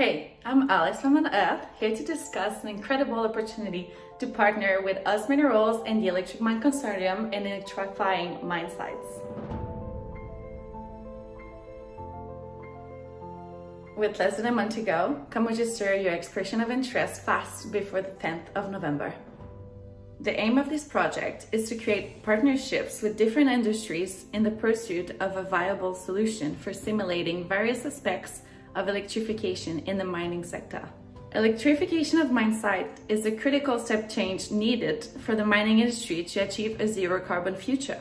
Hey, I'm Alex from Unearthed, here to discuss an incredible opportunity to partner with OZ Minerals and the Electric Mine Consortium in electrifying mine sites. With less than a month to go, come register your expression of interest fast before the 10th of November. The aim of this project is to create partnerships with different industries in the pursuit of a viable solution for simulating various aspects of electrification in the mining sector. Electrification of mine site is a critical step change needed for the mining industry to achieve a zero carbon future.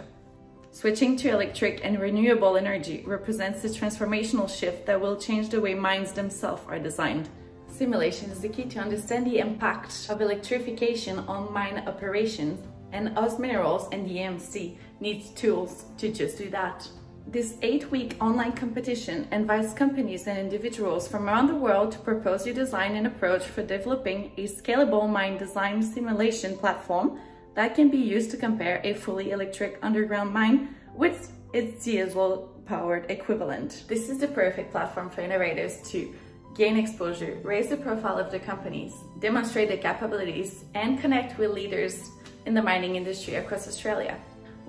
Switching to electric and renewable energy represents a transformational shift that will change the way mines themselves are designed Simulation is the key to understand the impact of electrification on mine operations and OZ Minerals and the EMC needs tools to just do that. This eight-week online competition invites companies and individuals from around the world to propose your design and approach for developing a scalable mine design simulation platform that can be used to compare a fully electric underground mine with its diesel-powered equivalent. This is the perfect platform for innovators to gain exposure, raise the profile of the companies, demonstrate their capabilities, and connect with leaders in the mining industry across Australia.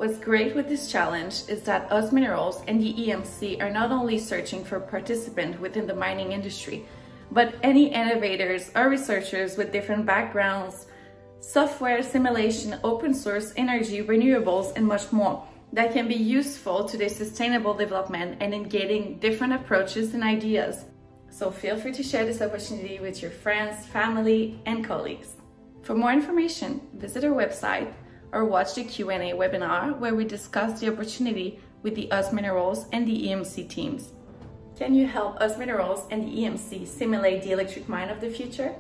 What's great with this challenge is that OZ Minerals and the EMC are not only searching for participants within the mining industry, but any innovators or researchers with different backgrounds, software, simulation, open source, energy, renewables, and much more that can be useful to the sustainable development and in getting different approaches and ideas so feel free to share this opportunity with your friends, family, and colleagues. For more information, visit our website or watch the Q&A webinar where we discuss the opportunity with the OZ Minerals and the EMC teams. Can you help OZ Minerals and the EMC simulate the electric mine of the future?